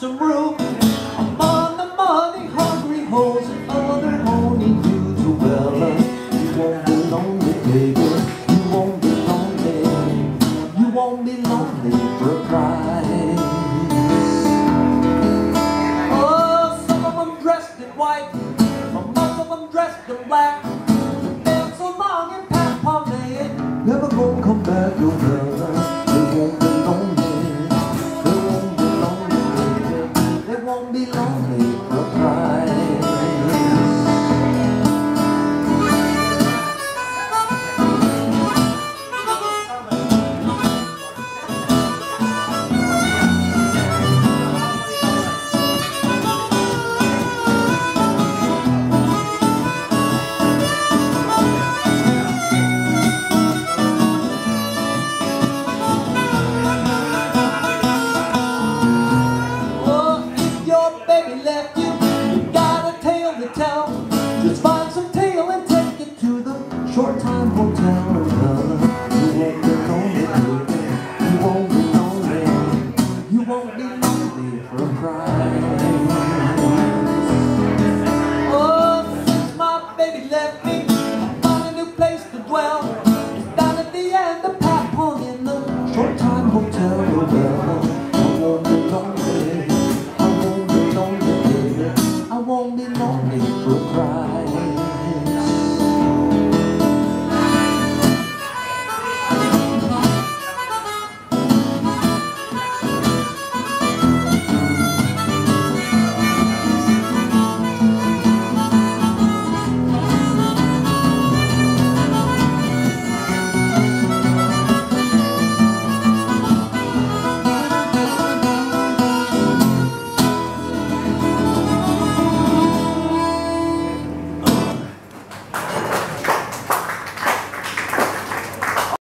some room among the money hungry hoes and other horny dudes who oh, well uh, you won't be lonely, baby. You won't be lonely. You won't be lonely for a price. Oh, some of them dressed in white, most of them dressed in black. Baby. your baby left you. You got a tale to tell. Just find some tail and take it to the short time hotel. You won't be lonely, baby. You won't be lonely. You won't be lonely. Oh, since my baby left me, I found a new place to dwell. It's down at the end of Pat in the short time hotel.